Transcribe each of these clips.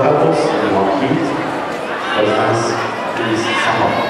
Brothers and our kids, let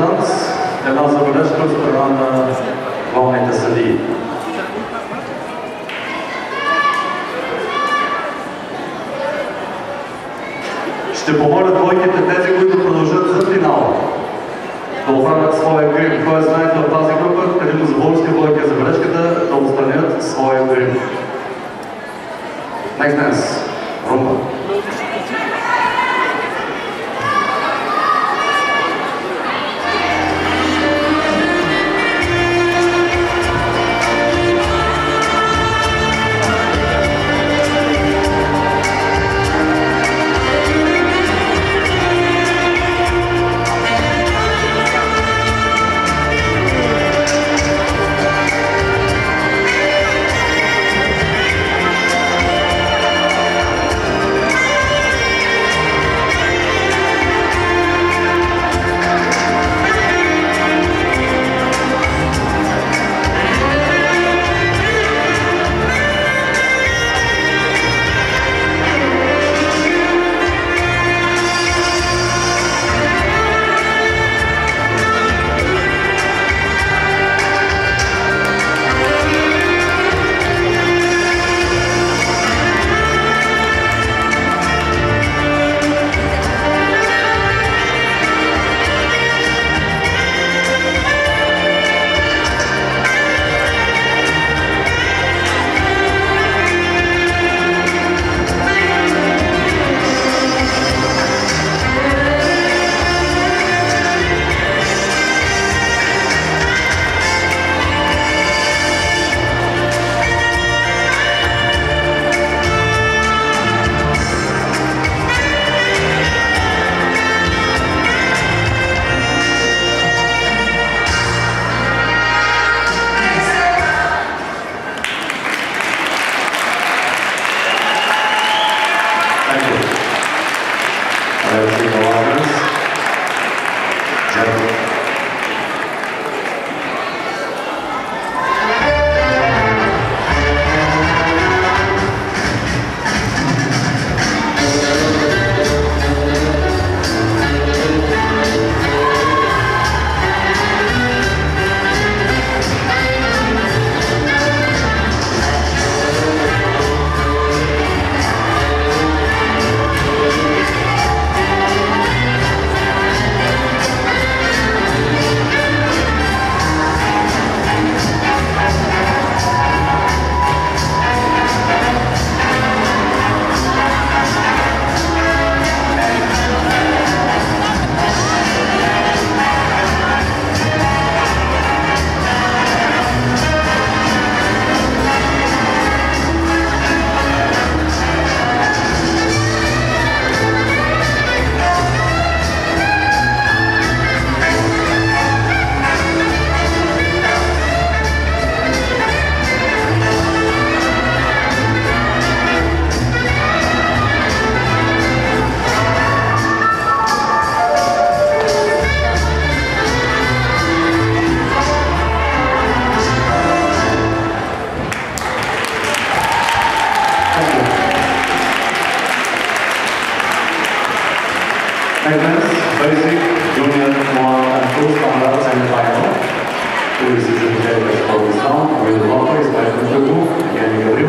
танц, една забележка от страна на главните съдии. Ще помоля двойките, тези, които продължат за финала, да оправят своя грим. Кой знаете в тази група, където за български двойки е забележката, да останят своя грим. Next dance, Evans, Basic, Junior 1 and 2 standards and final. Who is the judge for this round? Will Lotto is by Mr. Wu, Yannick